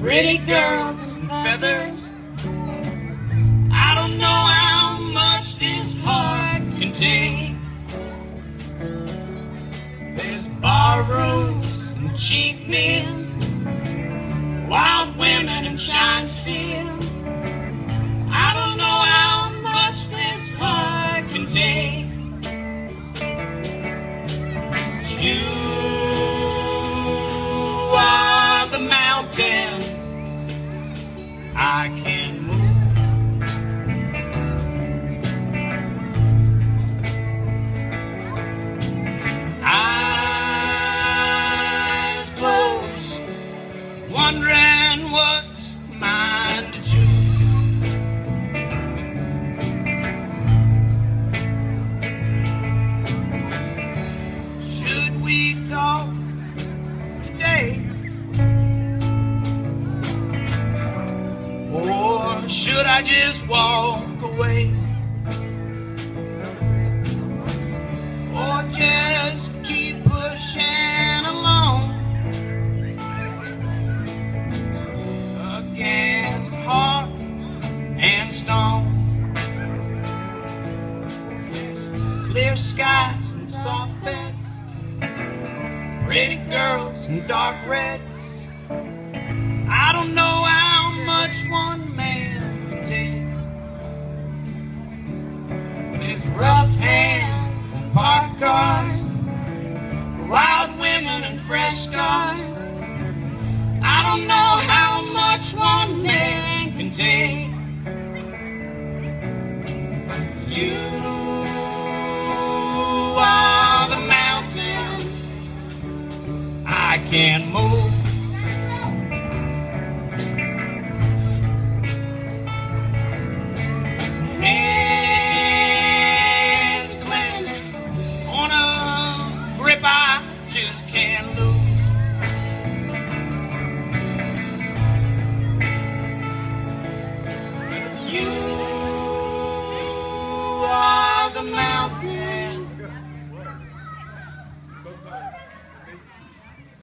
pretty girls and feathers. I don't know how much this heart can take. There's barrooms and cheap meals, wild women and shine steel. I don't know how much this heart can take. I can move. Eyes closed, wondering what's should I just walk away? Or just keep pushing along against heart and stone? Clear skies and soft beds, pretty girls and dark reds. I don't know how There's rough hands and parked cars, wild women and fresh scars. I don't know how much one man can take. You are the mountain I can't move. politicians can lose.